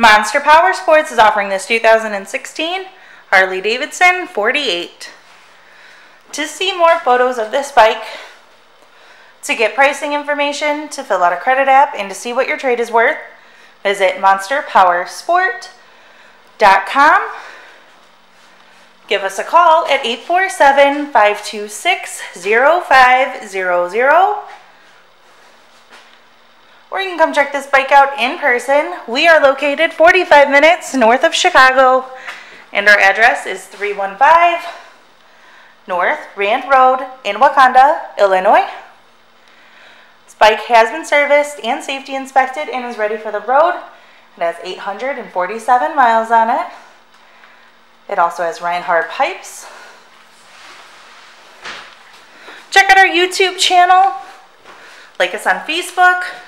Monster Power Sports is offering this 2016 Harley Davidson 48. To see more photos of this bike, to get pricing information, to fill out a credit app, and to see what your trade is worth, visit monsterpowersport.com. Give us a call at 847 526 0500 or you can come check this bike out in person. We are located 45 minutes north of Chicago, and our address is 315 North Rand Road in Wauconda, Illinois. This bike has been serviced and safety inspected and is ready for the road. It has 847 miles on it. It also has Rinehart pipes. Check out our YouTube channel. Like us on Facebook.